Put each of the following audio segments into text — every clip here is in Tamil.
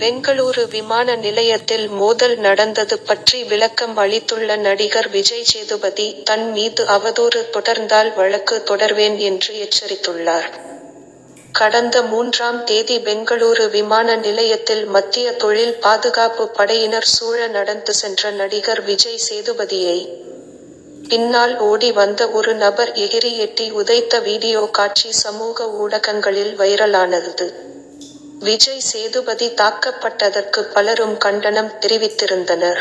பெங்களூரு விமான நிலையத்தில் மோதல் நடந்தது பற்றி விளக்கம் அளித்துள்ள நடிகர் விஜய் சேதுபதி தன் மீது அவதூறு தொடர்ந்தால் வழக்கு தொடர்வேன் என்று எச்சரித்துள்ளார். கடந்த மூன்றாம் தேதி பெங்களூரு விமான நிலையத்தில் மத்திய தொழில் பாதுகாப்பு படையினர் சூழ நடந்து சென்ற நடிகர் விஜய் சேதுபதியை பின்னால் ஓடி வந்த ஒரு நபர் எகிரி எட்டி உதைத்த வீடியோ காட்சி சமூக ஊடகங்களில் வைரலானது. விஜய் சேதுபதி தாக்கப்பட்டதற்கு பலரும் கண்டனம் தெரிவித்திருந்தனர்.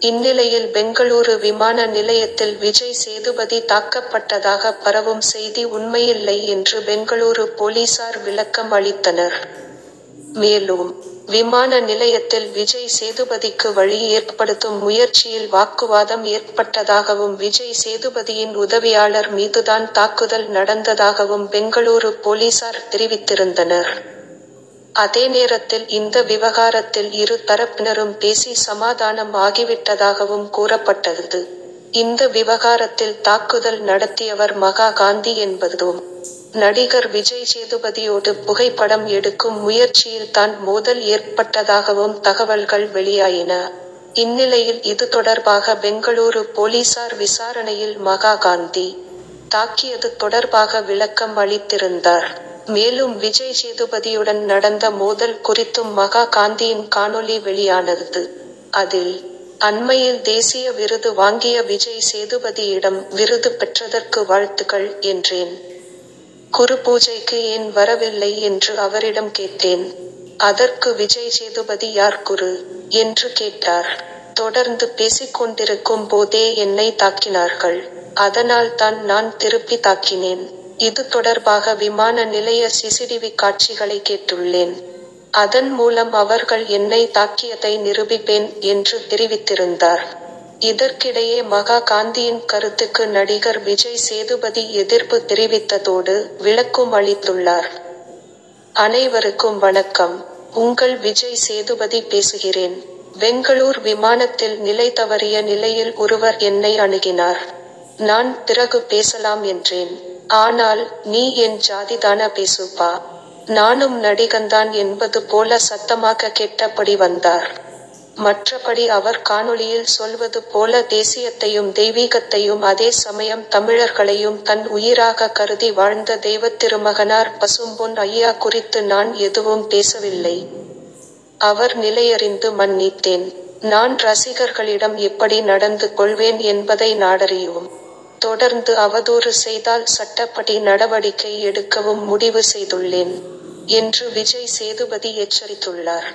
இந்நிலையில் பெங்களூரு விமான நிலையத்தில் விஜய் சேதுபதி தாக்கப்பட்டதாக பரவும் செய்தி உண்மையில்லை என்று பெங்களூரு போலீசார் விளக்கம் அளித்தனர். மேலும், விமான நிலையத்தில் விஜய் சேதுபதிக்கு வழி ஏற்படுத்தும் முயற்சியில் வாக்குவாதம் ஏற்பட்டதாகவும் விஜய் சேதுபதியின் உதவியாளர் மீதுதான் தாக்குதல் நடந்ததாகவும் பெங்களூரு போலீசார் தெரிவித்திருந்தனர். அதே நேரத்தில் இந்த விவகாரத்தில் இரு தரப்பினரும் பேசி சமாதானம் ஆகிவிட்டதாகவும் கூறப்பட்டது. இந்த விவகாரத்தில் தாக்குதல் நடத்தியவர் மகா காந்தி என்பதும். நடிகர் விஜய் சேதுபதியோடு புகைப்படம் எடுக்கும் முயற்சியில் தான் மோதல் ஏற்பட்டதாகவும் தகவல்கள் வெளியாயின. இந்நிலையில் இது தொடர்பாக பெங்களூரு போலீசார் விசாரணையில் மகா காந்தி தாக்கியது தொடர்பாக விளக்கம் அளித்திருந்தார். மேலும் விஜய் சேதுபதியுடன் நடந்த மோதல் குறித்தும் மகா காந்தியின் காணொலி வெளியானது. அதில், அண்மையில் தேசிய விருது வாங்கிய விஜய் சேதுபதியிடம் விருது பெற்றதற்கு வாழ்த்துக்கள் என்றேன். குரு பூஜைக்கு ஏன் வரவில்லை என்று அவரிடம் கேட்டேன். அதற்கு விஜய் சேதுபதி யார் குரு? என்று கேட்டார். தொடர்ந்து பேசிக்கொண்டிருக்கும் போதே என்னை தாக்கினார்கள். அதனால் தான் நான் திருப்பி தாக்கினேன். இது தொடர்பாக விமான நிலைய சிசிடிவி காட்சிகளை கேட்டுள்ளேன். அதன் மூலம் அவர்கள் என்னை தாக்கியதை நிரூபிப்பேன் என்று தெரிவித்திருந்தார். இதற்கிடையே மகா காந்தியின் கருத்துக்கு நடிகர் விஜய் சேதுபதி எதிர்ப்பு தெரிவித்ததோடு, விளக்கும் அளித்துள்ளார். அனைவருக்கும் வணக்கம். உங்கள் விஜய் சேதுபதி பேசுகிறேன். பெங்களூர் விமானத்தில் நிலை தவறிய நிலையில் ஒருவர் என்னை அணுகினார். நான் பிறகு பேசலாம் என்றேன். ஆனால், நீ என் ஜாதிதான பேசுப்பா. நானும் நடிகன்தான் என்பது போல சத்தமாக கேட்டபடி வந்தார். மற்றபடி அவர் காணொளியில் சொல்வது போல தேசியத்தையும் தெய்வீகத்தையும் அதே சமயம் தமிழர்களையும் தன் உயிராக கருதி வாழ்ந்த தெய்வத்திருமகனார் பசும்பொன் ஐயா குறித்து நான் எதுவும் பேசவில்லை. அவர் நிலையறிந்து மன்னித்தேன். நான் ரசிகர்களிடம் எப்படி நடந்து கொள்வேன் என்பதை நாடறியும். தொடர்ந்து அவதூறு செய்தால் சட்டப்படி நடவடிக்கை எடுக்கவும் முடிவு செய்துள்ளேன். என்று விஜய் சேதுபதி எச்சரித்துள்ளார்.